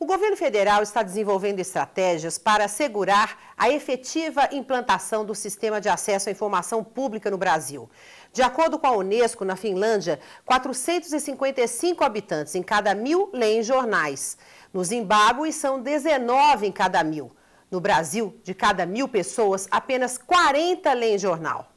O governo federal está desenvolvendo estratégias para assegurar a efetiva implantação do sistema de acesso à informação pública no Brasil. De acordo com a Unesco, na Finlândia, 455 habitantes em cada mil leem jornais. No Zimbábue, são 19 em cada mil. No Brasil, de cada mil pessoas, apenas 40 leem jornal.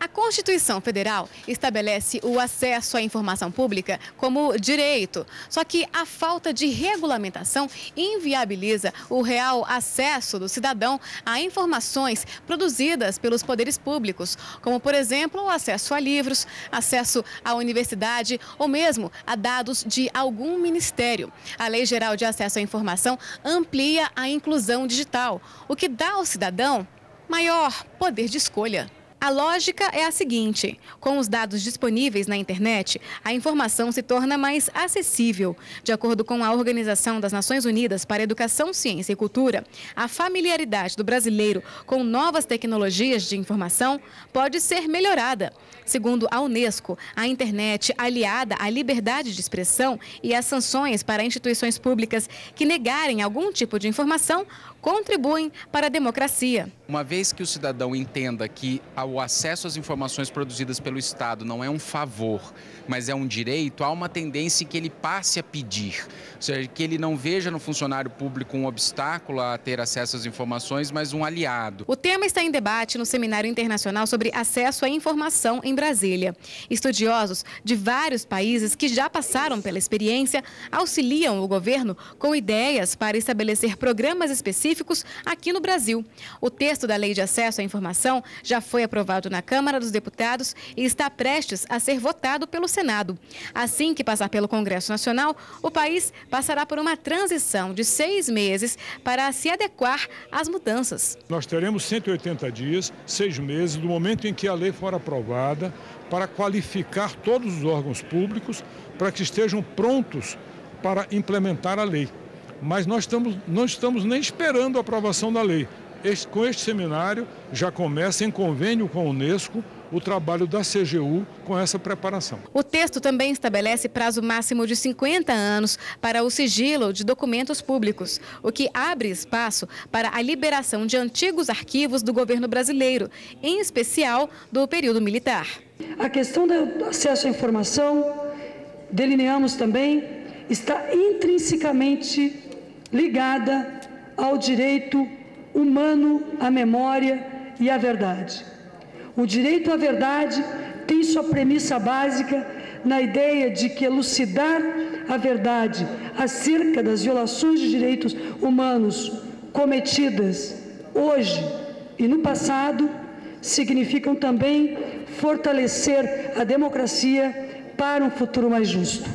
A Constituição Federal estabelece o acesso à informação pública como direito. Só que a falta de regulamentação inviabiliza o real acesso do cidadão a informações produzidas pelos poderes públicos, como, por exemplo, o acesso a livros, acesso à universidade ou mesmo a dados de algum ministério. A Lei Geral de Acesso à Informação amplia a inclusão digital, o que dá ao cidadão maior poder de escolha. A lógica é a seguinte: com os dados disponíveis na internet, a informação se torna mais acessível. De acordo com a Organização das Nações Unidas para Educação, Ciência e Cultura, a familiaridade do brasileiro com novas tecnologias de informação pode ser melhorada. Segundo a Unesco, a internet, aliada à liberdade de expressão e às sanções para instituições públicas que negarem algum tipo de informação, contribuem para a democracia. Uma vez que o cidadão entenda que o acesso às informações produzidas pelo Estado não é um favor, mas é um direito, há uma tendência que ele passe a pedir. Ou seja, que ele não veja no funcionário público um obstáculo a ter acesso às informações, mas um aliado. O tema está em debate no Seminário Internacional sobre Acesso à Informação em Brasília. Estudiosos de vários países que já passaram pela experiência auxiliam o governo com ideias para estabelecer programas específicos específicos aqui no Brasil. O texto da Lei de Acesso à Informação já foi aprovado na Câmara dos Deputados e está prestes a ser votado pelo Senado. Assim que passar pelo Congresso Nacional, o país passará por uma transição de seis meses para se adequar às mudanças. Nós teremos 180 dias, seis meses, do momento em que a lei for aprovada, para qualificar todos os órgãos públicos para que estejam prontos para implementar a lei mas nós estamos, não estamos nem esperando a aprovação da lei. Este, com este seminário, já começa em convênio com a Unesco o trabalho da CGU com essa preparação. O texto também estabelece prazo máximo de 50 anos para o sigilo de documentos públicos, o que abre espaço para a liberação de antigos arquivos do governo brasileiro, em especial do período militar. A questão do acesso à informação, delineamos também, está intrinsecamente ligada ao direito humano à memória e à verdade. O direito à verdade tem sua premissa básica na ideia de que elucidar a verdade acerca das violações de direitos humanos cometidas hoje e no passado significam também fortalecer a democracia para um futuro mais justo.